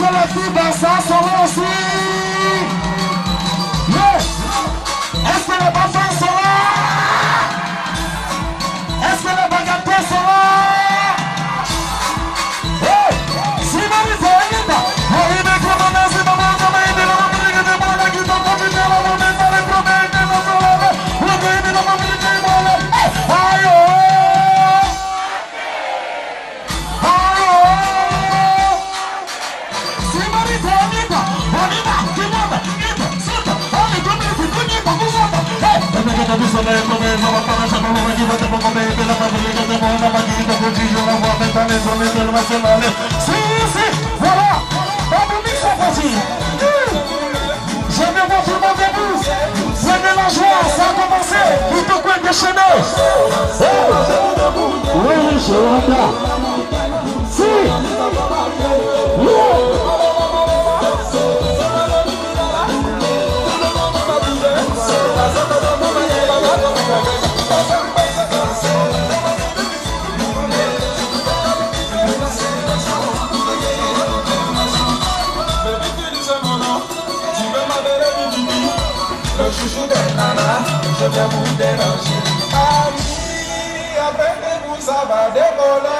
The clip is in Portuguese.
colectivas, solo sí. Também que eu vi sobre o começo, uma mão aqui, vai bem, pela uma nova aqui, tô contigo, não vou aumentar, nem sou nem pelo nacional. Sim, sim, voilà, vamos me sapatinho. Je vais voir tout le monde debout. Prenez la joie, ça a commencé. Il te quoi déchaîner. Oui, je l'entends. Si. Sou chuchu de naná, já me dérange. Ali aprendemos a decolar.